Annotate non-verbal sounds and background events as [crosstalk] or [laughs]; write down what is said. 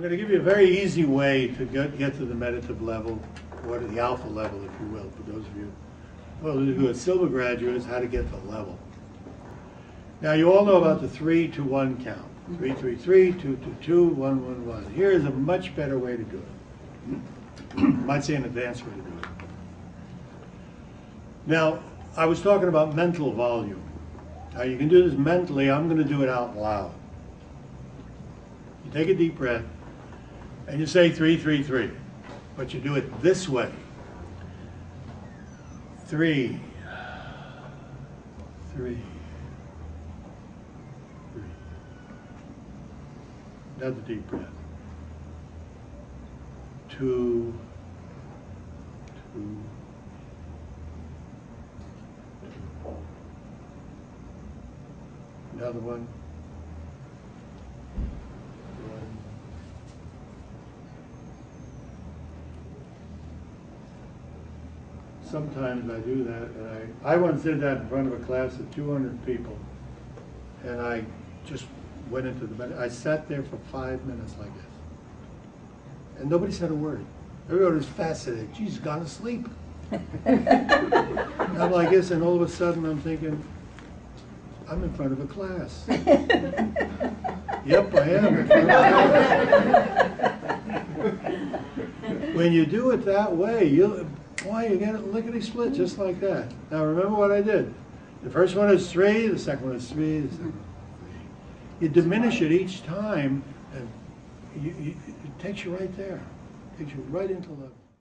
I'm going to give you a very easy way to get, get to the meditative level, or to the alpha level, if you will, for those of you who are Silva graduates, how to get to level. Now, you all know about the three to one count. Three, three, three, two, two, two, one, one, one. Here is a much better way to do it. I Might say an advanced way to do it. Now, I was talking about mental volume. Now, you can do this mentally. I'm going to do it out loud. You take a deep breath, and you say three, three, three. But you do it this way. Three, three, three. Another deep breath. Two, two. Another. One. Sometimes I do that, and I, I once did that in front of a class of two hundred people. And I just went into the, med- I sat there for five minutes like this. And nobody said a word. Everybody was fascinated. She's gone to sleep. I'm like this, and all of a sudden I'm thinking, I'm in front of a class. Yep, I am in front of a class. [laughs] When you do it that way, you, boy, you get it lickety split just like that. Now remember what I did. The first one is three, the second one is three, the second one is three. You diminish it each time, and you, you, it takes you right there. It Takes you right into level.